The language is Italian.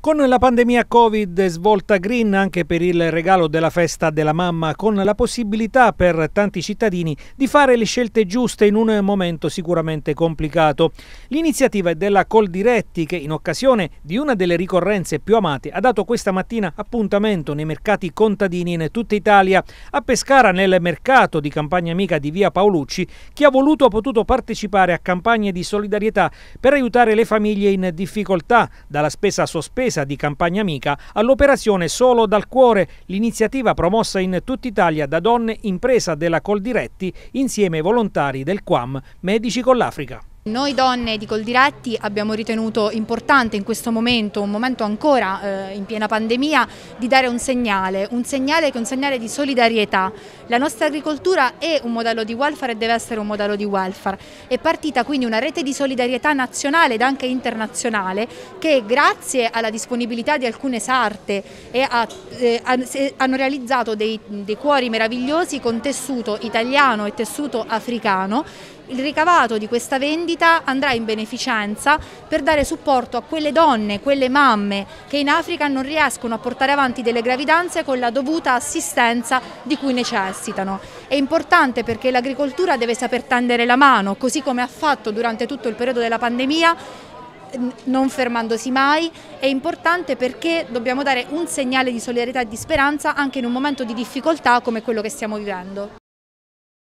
Con la pandemia Covid svolta green anche per il regalo della festa della mamma, con la possibilità per tanti cittadini di fare le scelte giuste in un momento sicuramente complicato. L'iniziativa è della Coldiretti che in occasione di una delle ricorrenze più amate ha dato questa mattina appuntamento nei mercati contadini in tutta Italia. A Pescara, nel mercato di campagna amica di via Paolucci, chi ha voluto ha potuto partecipare a campagne di solidarietà per aiutare le famiglie in difficoltà, dalla spesa sospesa di Campagna Amica all'operazione Solo dal Cuore, l'iniziativa promossa in tutta Italia da donne impresa della Coldiretti insieme ai volontari del QAM Medici con l'Africa. Noi donne di Coldiretti abbiamo ritenuto importante in questo momento, un momento ancora eh, in piena pandemia, di dare un segnale, un segnale che è un segnale di solidarietà. La nostra agricoltura è un modello di welfare e deve essere un modello di welfare. È partita quindi una rete di solidarietà nazionale ed anche internazionale che grazie alla disponibilità di alcune sarte a, eh, hanno realizzato dei, dei cuori meravigliosi con tessuto italiano e tessuto africano il ricavato di questa vendita andrà in beneficenza per dare supporto a quelle donne, quelle mamme che in Africa non riescono a portare avanti delle gravidanze con la dovuta assistenza di cui necessitano. È importante perché l'agricoltura deve saper tendere la mano, così come ha fatto durante tutto il periodo della pandemia, non fermandosi mai, è importante perché dobbiamo dare un segnale di solidarietà e di speranza anche in un momento di difficoltà come quello che stiamo vivendo.